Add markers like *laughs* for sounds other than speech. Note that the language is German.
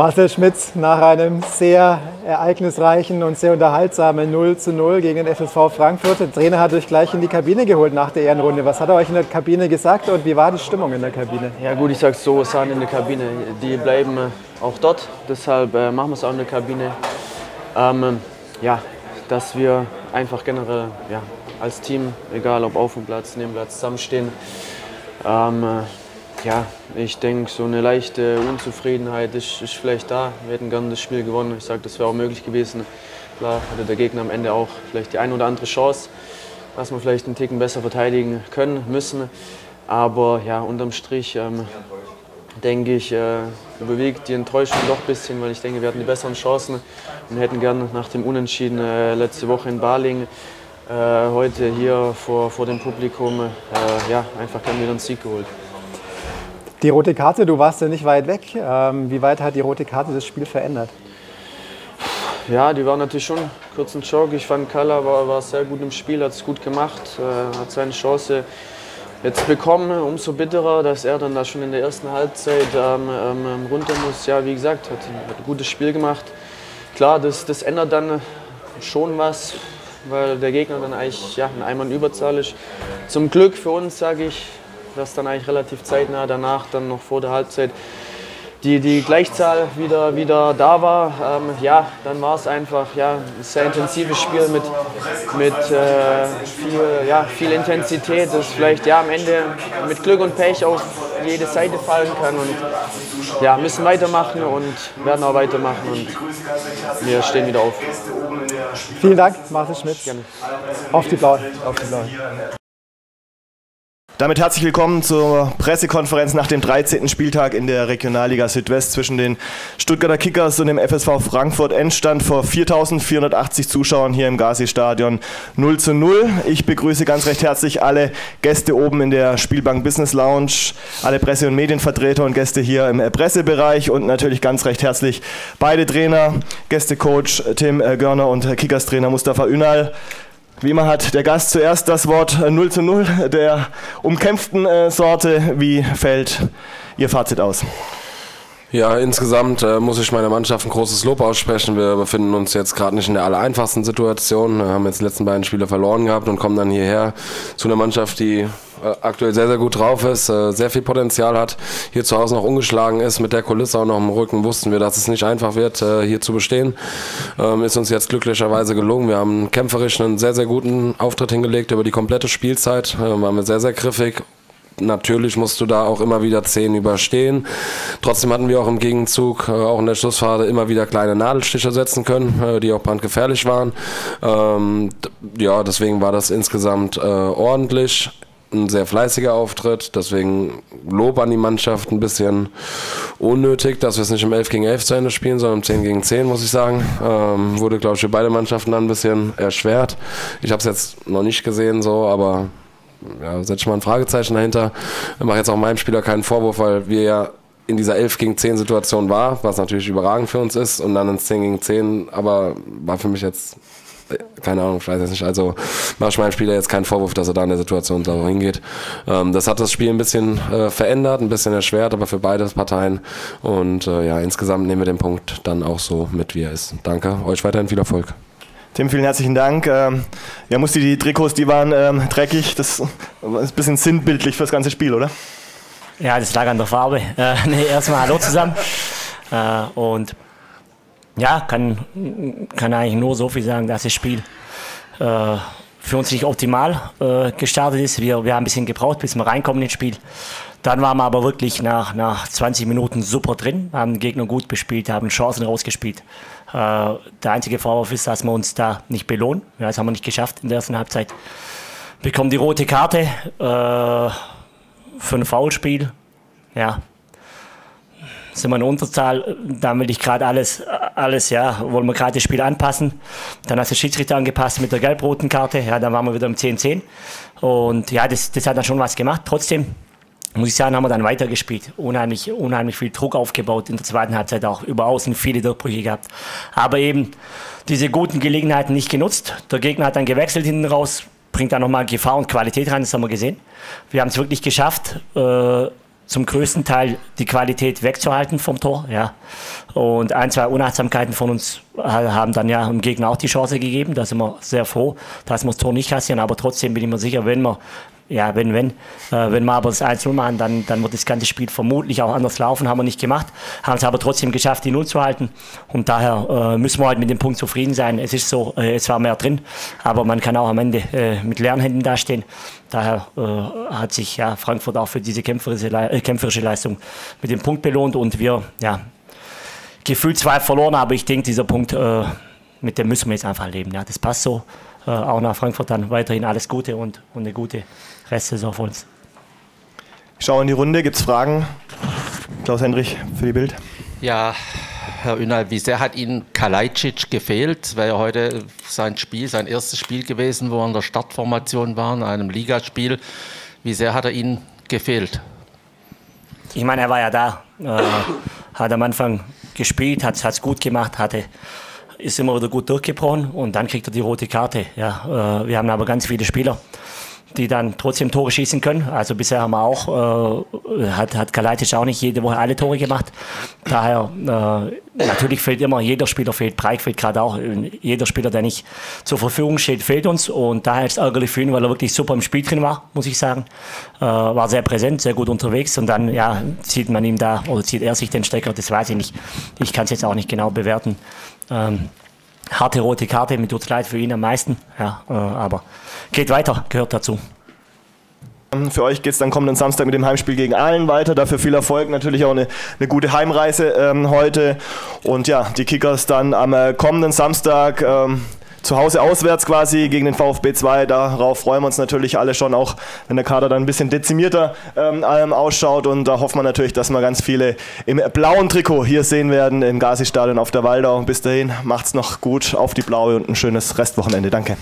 Marcel Schmitz nach einem sehr ereignisreichen und sehr unterhaltsamen 0 zu 0 gegen den FSV Frankfurt. Der Trainer hat euch gleich in die Kabine geholt nach der Ehrenrunde. Was hat er euch in der Kabine gesagt und wie war die Stimmung in der Kabine? Ja gut, ich sage so, es in der Kabine. Die bleiben äh, auch dort, deshalb äh, machen wir es auch in der Kabine. Ähm, ja, dass wir einfach generell ja, als Team, egal ob auf dem Platz, neben Platz, zusammenstehen. Ähm, ja, ich denke, so eine leichte Unzufriedenheit ist, ist, vielleicht da. Wir hätten gerne das Spiel gewonnen. Ich sage, das wäre auch möglich gewesen. Klar hatte der Gegner am Ende auch vielleicht die ein oder andere Chance, dass wir vielleicht einen Ticken besser verteidigen können, müssen. Aber ja, unterm Strich ähm, denke ich, äh, überwiegt die Enttäuschung doch ein bisschen, weil ich denke, wir hatten die besseren Chancen und hätten gerne nach dem Unentschieden äh, letzte Woche in Baling äh, heute hier vor, vor dem Publikum äh, ja, einfach gerne wieder einen Sieg geholt. Die rote Karte, du warst ja nicht weit weg. Ähm, wie weit hat die rote Karte das Spiel verändert? Ja, die war natürlich schon kurz und Schock. Ich fand, Kalla war, war sehr gut im Spiel, hat es gut gemacht, äh, hat seine Chance jetzt bekommen. Umso bitterer, dass er dann da schon in der ersten Halbzeit ähm, ähm, runter muss. Ja, wie gesagt, hat, hat, ein gutes Spiel gemacht. Klar, das, das ändert dann schon was, weil der Gegner dann eigentlich ja, in einmal in Überzahl ist. Zum Glück für uns, sage ich, dass dann eigentlich relativ zeitnah danach, dann noch vor der Halbzeit, die, die Gleichzahl wieder, wieder da war. Ähm, ja, dann war es einfach ja, ein sehr intensives Spiel mit, mit äh, viel, ja, viel Intensität, das vielleicht ja, am Ende mit Glück und Pech auf jede Seite fallen kann. Und ja, müssen weitermachen und werden auch weitermachen und wir stehen wieder auf. Vielen Dank, Martin Schmidt. Gerne. Auf die Blauen. Auf die Blauen. Damit herzlich willkommen zur Pressekonferenz nach dem 13. Spieltag in der Regionalliga Südwest zwischen den Stuttgarter Kickers und dem FSV Frankfurt. Endstand vor 4.480 Zuschauern hier im Gazi-Stadion 0 zu 0. Ich begrüße ganz recht herzlich alle Gäste oben in der Spielbank Business Lounge, alle Presse- und Medienvertreter und Gäste hier im Pressebereich und natürlich ganz recht herzlich beide Trainer, Gästecoach Tim Görner und Kickers-Trainer Mustafa Ünal. Wie immer hat der Gast zuerst das Wort 0 äh, zu 0 der umkämpften äh, Sorte. Wie fällt Ihr Fazit aus? Ja, insgesamt äh, muss ich meiner Mannschaft ein großes Lob aussprechen. Wir befinden uns jetzt gerade nicht in der allereinfachsten Situation. Wir haben jetzt die letzten beiden Spiele verloren gehabt und kommen dann hierher zu einer Mannschaft, die äh, aktuell sehr, sehr gut drauf ist, äh, sehr viel Potenzial hat, hier zu Hause noch ungeschlagen ist. Mit der Kulisse auch noch im Rücken wussten wir, dass es nicht einfach wird, äh, hier zu bestehen. Ähm, ist uns jetzt glücklicherweise gelungen. Wir haben kämpferisch einen sehr, sehr guten Auftritt hingelegt über die komplette Spielzeit. Äh, waren wir sehr, sehr griffig natürlich musst du da auch immer wieder zehn überstehen. Trotzdem hatten wir auch im Gegenzug, äh, auch in der Schlussphase, immer wieder kleine Nadelstiche setzen können, äh, die auch brandgefährlich waren. Ähm, ja, deswegen war das insgesamt äh, ordentlich ein sehr fleißiger Auftritt, deswegen Lob an die Mannschaft, ein bisschen unnötig, dass wir es nicht im 11 gegen 11 zu Ende spielen, sondern im 10 gegen 10, muss ich sagen. Ähm, wurde, glaube ich, für beide Mannschaften dann ein bisschen erschwert. Ich habe es jetzt noch nicht gesehen, so, aber ja, setze ich mal ein Fragezeichen dahinter. Ich mache jetzt auch meinem Spieler keinen Vorwurf, weil wir ja in dieser 11 gegen 10 Situation war, was natürlich überragend für uns ist und dann ins 10 gegen 10, aber war für mich jetzt keine Ahnung, ich weiß jetzt nicht. Also mache ich meinem Spieler jetzt keinen Vorwurf, dass er da in der Situation so hingeht. Ähm, das hat das Spiel ein bisschen äh, verändert, ein bisschen erschwert, aber für beide Parteien. Und äh, ja, insgesamt nehmen wir den Punkt dann auch so mit, wie er ist. Danke, euch weiterhin viel Erfolg. Tim, vielen herzlichen Dank. Ähm, ja, musste die Trikots, die waren ähm, dreckig. Das ist ein bisschen sinnbildlich für das ganze Spiel, oder? Ja, das lag an der Farbe. *laughs* Äh, nee, erstmal Hallo zusammen. Äh, und ja, kann, kann eigentlich nur so viel sagen, dass das Spiel äh, für uns nicht optimal äh, gestartet ist. Wir, wir haben ein bisschen gebraucht, bis wir reinkommen ins Spiel. Dann waren wir aber wirklich nach, nach 20 Minuten super drin, haben den Gegner gut bespielt, haben Chancen rausgespielt. Äh, der einzige Vorwurf ist, dass wir uns da nicht belohnen. Ja, das haben wir nicht geschafft in der ersten Halbzeit. Bekommen die rote Karte äh, für ein Foulspiel. Ja, sind wir in Unterzahl, dann will ich gerade alles, alles, ja, wollen wir gerade das Spiel anpassen. Dann hat der Schiedsrichter angepasst mit der gelb-roten Karte, ja, dann waren wir wieder im 10-10. Und ja, das, das hat dann schon was gemacht. Trotzdem, muss ich sagen, haben wir dann weitergespielt. Unheimlich, unheimlich viel Druck aufgebaut in der zweiten Halbzeit auch. Über außen viele Durchbrüche gehabt. Aber eben diese guten Gelegenheiten nicht genutzt. Der Gegner hat dann gewechselt hinten raus, bringt dann nochmal Gefahr und Qualität rein, das haben wir gesehen. Wir haben es wirklich geschafft, äh, zum größten Teil die Qualität wegzuhalten vom Tor. Ja. Und ein, zwei Unachtsamkeiten von uns haben dann ja dem Gegner auch die Chance gegeben. Da sind wir sehr froh, dass wir das Tor nicht kassieren. Aber trotzdem bin ich mir sicher, wenn wir ja, wenn, wenn. Äh, wenn wir aber das 1-0 machen, dann, dann wird das ganze Spiel vermutlich auch anders laufen. Haben wir nicht gemacht. Haben es aber trotzdem geschafft, die Null zu halten. Und daher äh, müssen wir halt mit dem Punkt zufrieden sein. Es ist so, äh, es war mehr drin. Aber man kann auch am Ende äh, mit leeren Händen dastehen. Daher äh, hat sich ja, Frankfurt auch für diese kämpferische, äh, kämpferische Leistung mit dem Punkt belohnt. Und wir, ja, gefühlt zwei verloren. Aber ich denke, dieser Punkt, mit dem müssen wir jetzt einfach leben. Ja, das passt so. auch nach Frankfurt dann weiterhin alles Gute und, und eine gute Restsaison für uns. Ich schaue in die Runde, gibt es Fragen? Klaus Hendrich für die Bild. Ja, Herr Ünal, wie sehr hat Ihnen Kalajdzic gefehlt? Es wäre ja heute sein Spiel, sein erstes Spiel gewesen, wo er in der Startformation war, in einem Ligaspiel. Wie sehr hat er Ihnen gefehlt? Ich meine, er war ja da, äh, hat am Anfang gespielt, hat es gut gemacht, hatte, ist immer wieder gut durchgebrochen und dann kriegt er die rote Karte. Ja, äh, wir haben aber ganz viele Spieler, die dann trotzdem Tore schießen können. Also bisher haben wir auch, äh, hat, hat Kalaitic auch nicht jede Woche alle Tore gemacht. Daher, äh, natürlich fehlt immer, jeder Spieler fehlt, Breik fehlt gerade auch. Jeder Spieler, der nicht zur Verfügung steht, fehlt uns. Und daher ist es ärgerlich für ihn, weil er wirklich super im Spiel drin war, muss ich sagen. Äh, war sehr präsent, sehr gut unterwegs. Und dann, ja, zieht man ihm da, oder zieht er sich den Stecker, das weiß ich nicht. Ich kann es jetzt auch nicht genau bewerten. Ähm, harte rote Karte, mir tut es leid für ihn am meisten. Ja, äh, aber geht weiter, gehört dazu. Für euch geht es dann kommenden Samstag mit dem Heimspiel gegen Aalen weiter. Dafür viel Erfolg, natürlich auch eine, eine gute Heimreise ähm, heute. Und ja, die Kickers dann am äh, kommenden Samstag ähm, zu Hause auswärts quasi gegen den VfB 2. Darauf freuen wir uns natürlich alle schon, auch wenn der Kader dann ein bisschen dezimierter ähm, ausschaut. Und da hoffen wir natürlich, dass wir ganz viele im blauen Trikot hier sehen werden im Gazi-Stadion auf der Waldau. Bis dahin macht's noch gut auf die Blaue und ein schönes Restwochenende. Danke.